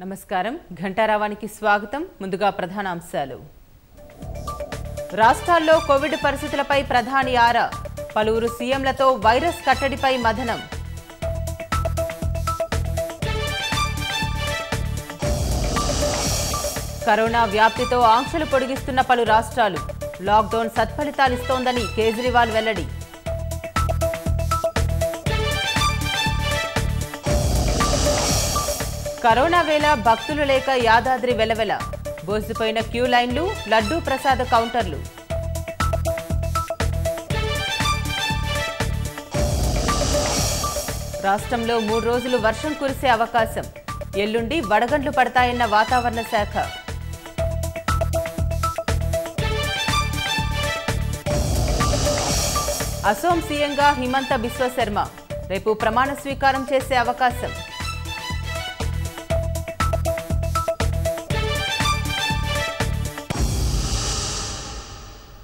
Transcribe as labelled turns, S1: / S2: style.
S1: నమస్కారం. ఘంటారావానికి స్వాగతం. ముందుగా ప్రధాన అంశాలు రాష్ట్రాల్లో కోవిడ్ పరిస్థితులపై ప్రధాని ఆరా. పలువురు సీఎంలతో వైరస్ కట్టడిపై మథనం. కరోనా వ్యాప్తితో ఆంక్షలు పొడిగిస్తున్న పలు రాష్ట్రాలు. లాక్డౌన్ సత్ఫలితాలిస్తోందని కేజ్రీవాల్ వెల్లడి. కరోనా వేళ భక్తులు లేక యాదాద్రి వెలవెల. బోసిపోయిన క్యూ లైన్లు లడ్డూ ప్రసాద కౌంటర్లు. రాష్ట్రంలో మూడు రోజులు వర్షం కురిసే అవకాశం. ఎల్లుండి వడగండ్లు పడతాయన్న వాతావరణ శాఖ. అసోం సీఎంగా హిమంత బిశ్వ శర్మ రేపు ప్రమాణ స్వీకారం చేసే అవకాశం.